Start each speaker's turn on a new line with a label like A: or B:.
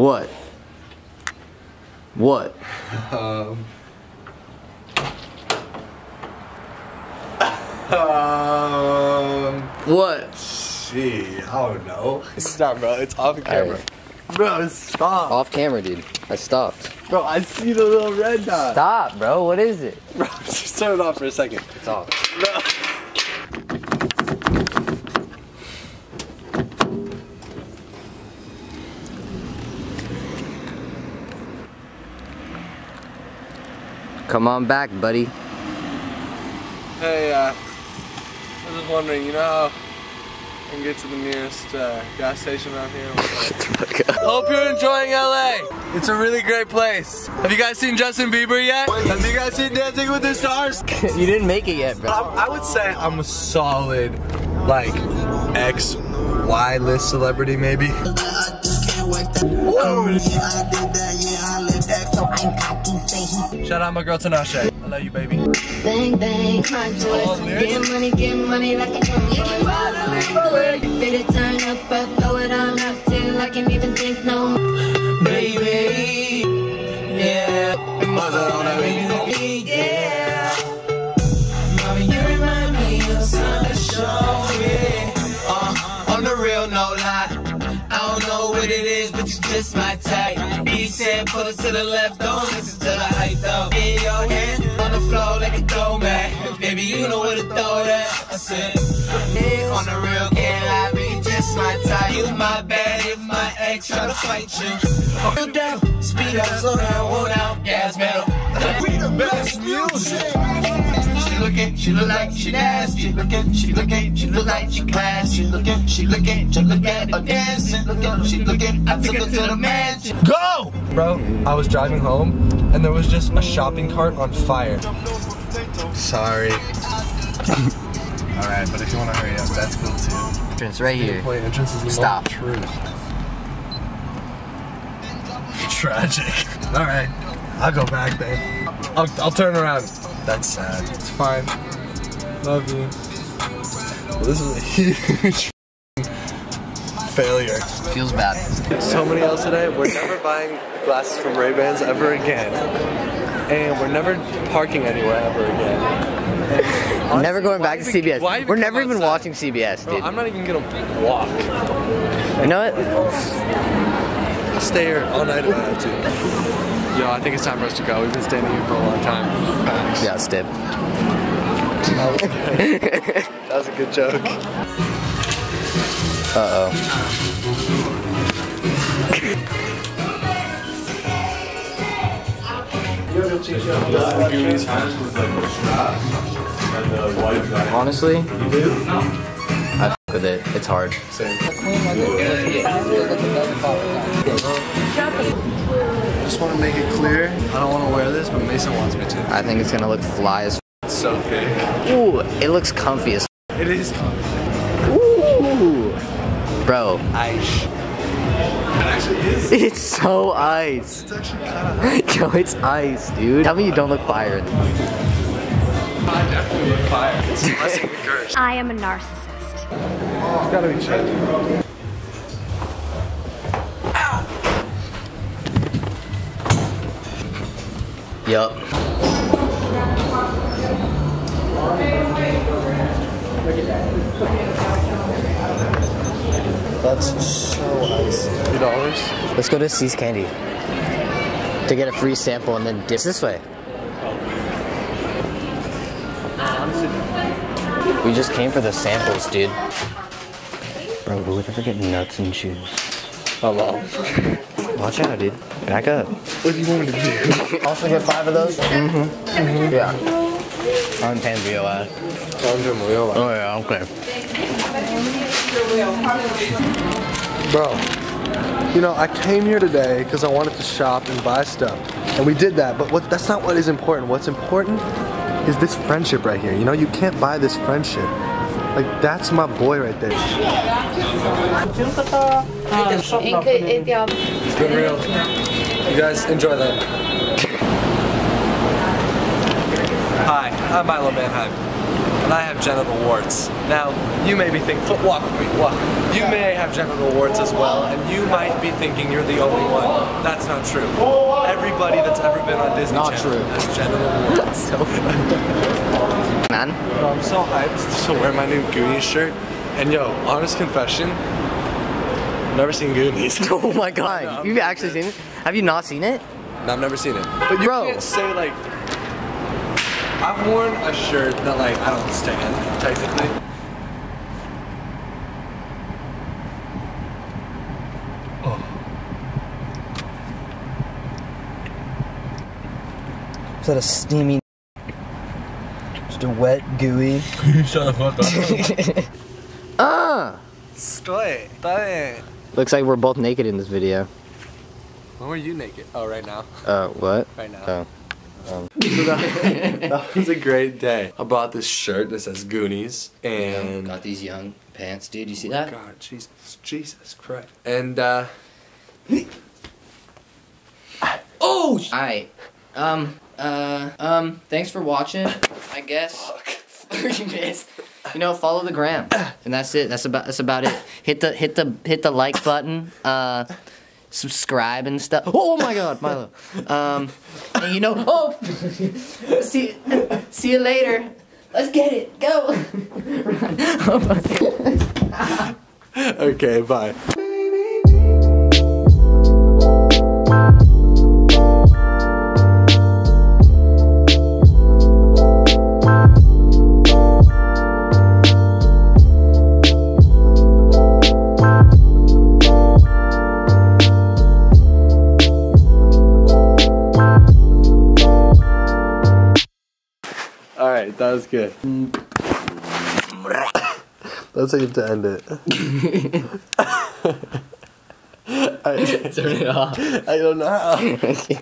A: What? What?
B: Um. Um.
A: What?
B: Gee, I don't know. Stop, bro. It's off camera.
A: Alright.
B: Bro, stop.
A: Off camera, dude. I stopped.
B: Bro, I see the little red dot.
A: Stop, bro. What is it?
B: Bro, just turn it off for a second.
A: It's off.
B: Bro.
A: Come on back, buddy.
B: Hey, uh, I was just wondering, you know how I can get to the nearest uh, gas station around here? Hope you're enjoying LA. It's a really great place. Have you guys seen Justin Bieber yet? Have you guys seen Dancing with the Stars?
A: you didn't make it yet, bro.
B: I, I would say I'm a solid, like, X, Y list celebrity, maybe. Shout out my girl Tinashe. I love you, baby.
C: Bang bang, my
B: Oh,
C: Get money, get money like a drum. You can ride a ring, Fit it, turn up, up, blow it on up till I can't even think no more.
B: Baby, yeah. Mother on that baby.
C: Yeah.
D: Is, just my type. He said, put it to the left, don't listen to the hype though. In your hand, on the floor like a doormat. Baby, you know where to throw that. I said, yeah, on the real, can't lie, you just my type. You my bad if my ex try to fight you. Slow down, speed up, slow down, hold out, gas pedal. We the best music. She looking, she look like she nasty. Looking, she looking, she look like she classy. She looking, she looking, just look at her dancing. Looking, she looking, I took her to the mansion. Go!
B: Bro, I was driving home and there was just a shopping cart on fire. Sorry. Alright, but if you want to hurry up, that's cool too.
A: Entrance right here.
B: Employee entrance is the
A: Stop.
B: truth. Tragic. Alright, I'll go back then. I'll, I'll turn around. That's sad. It's fine. Love you. Well, this is a huge failure.
A: Feels bad.
B: So many else today. We're never buying glasses from Ray-Bans ever again. And we're never parking anywhere ever again.
A: never going back to CBS.
B: why
A: We're
B: come
A: never even
B: outside?
A: watching CBS,
B: Bro,
A: dude.
B: I'm not even gonna walk.
A: you know what?
B: Stay here all night if I have to. Yo, I think it's time for us to go. We've been standing here for a long time.
A: Yeah, step.
B: That was a good joke.
A: Uh oh. Honestly, I f with it. It's hard.
B: I just want to make it clear. I don't want to wear this, but Mason wants me to.
A: I think it's gonna look fly as.
B: It's so thick.
A: Ooh, it looks comfy as.
B: It is
A: comfy. Ooh, bro,
B: ice. It actually is.
A: it's so ice.
B: It's actually kind of.
A: Yo, it's ice, dude. Tell me you don't look fire.
B: I definitely look fire. It's a blessing and.
E: I am a narcissist.
B: It's gotta be changed.
A: Yup.
B: That's so icy. Two dollars?
A: Let's go to See's Candy to get a free sample and then dip this way. We just came for the samples, dude. Bro, who would ever get nuts and shoes?
B: My mom.
A: Watch out, dude. Back up.
B: What do you want me to do?
A: Also get five of those? Mm-hmm. Yeah. I'm paying VOI.
B: I'm doing real.
A: Oh yeah, okay.
B: Bro, you know, I came here today because I wanted to shop and buy stuff. And we did that, but what, that's not what is important. What's important is this friendship right here. You know, you can't buy this friendship. Like, that's my boy right there. It's been real. You guys enjoy that. Hi, I'm Milo Manheim, and I have genital warts. Now, you may be thinking, foot walk with me, walk. You may have genital warts as well, and you might be thinking you're the only one. That's not true. Everybody that's ever been on Disney
A: Not
B: Channel
A: true.
B: has genital warts.
A: Man.
B: Bro, I'm so hyped to wear my new Goonies shirt. And yo, honest confession, never seen Goonies.
A: Oh my god. You've actually seen it? Have you not seen it?
B: No, I've never seen it. But you
A: Bro.
B: can't say like I've worn a shirt that like I don't stand technically. Oh.
A: Is that a steamy just a wet gooey?
B: Shut the fuck up.
A: Ah!
B: Stoy. Dale.
A: Looks like we're both naked in this video.
B: When were you naked? Oh, right now.
A: Uh, what?
B: Right now.
A: Oh.
B: So that, that was a great day. I bought this shirt that says Goonies and
A: Got these young pants, dude. You see that?
B: God, Jesus, Jesus Christ. And uh
A: Oh! Alright. Um, uh, um, thanks for watching, I guess. you missed. You know, follow the gram. And that's it. That's about that's about it. Hit the hit the hit the like button. Uh subscribe and stuff. Oh my god, Milo. Um and you know oh see see you later. Let's get it. Go.
B: okay, bye. Right, that was good. That's how you have to end it. I,
A: Turn it off.
B: I don't know how.